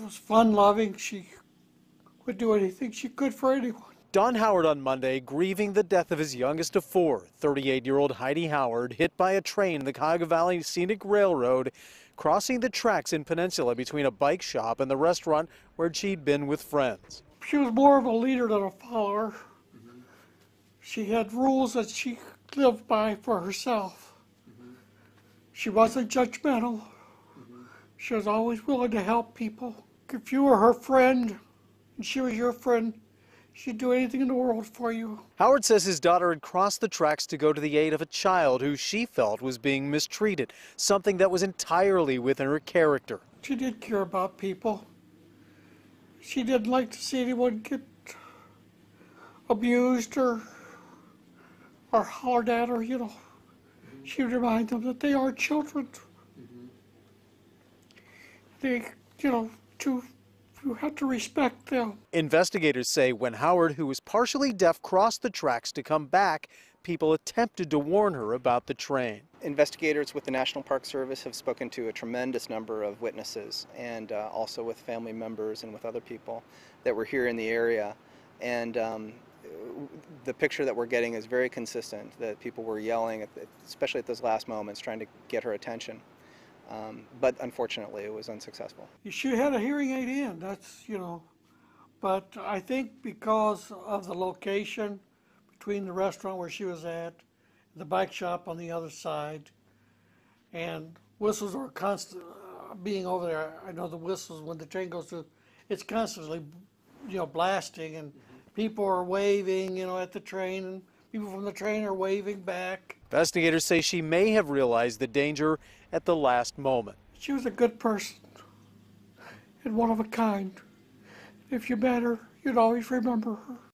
was fun loving. She would do anything she could for anyone. Don Howard on Monday grieving the death of his youngest of four, 38 year old Heidi Howard, hit by a train in the Cuyahoga Valley Scenic Railroad, crossing the tracks in Peninsula between a bike shop and the restaurant where she'd been with friends. She was more of a leader than a follower. She had rules that she lived by for herself. She wasn't judgmental. She was always willing to help people. If you were her friend and she was your friend, she'd do anything in the world for you. Howard says his daughter had crossed the tracks to go to the aid of a child who she felt was being mistreated, something that was entirely within her character. She did care about people. She didn't like to see anyone get abused or or hollered at her, you know. She would remind them that they are children. Mm-hmm. They, you know, to you have to respect them. Investigators say when Howard, who was partially deaf, crossed the tracks to come back, people attempted to warn her about the train. Investigators with the National Park Service have spoken to a tremendous number of witnesses and uh, also with family members and with other people that were here in the area. And um, the picture that we're getting is very consistent that people were yelling, at, especially at those last moments, trying to get her attention. Um, but unfortunately, it was unsuccessful. She had a hearing aid in, that's, you know, but I think because of the location between the restaurant where she was at, the bike shop on the other side, and whistles were constant, uh, being over there, I know the whistles, when the train goes through, it's constantly, you know, blasting, and people are waving, you know, at the train, and people from the train are waving back. Investigators say she may have realized the danger at the last moment. She was a good person and one of a kind. If you met her, you'd always remember her.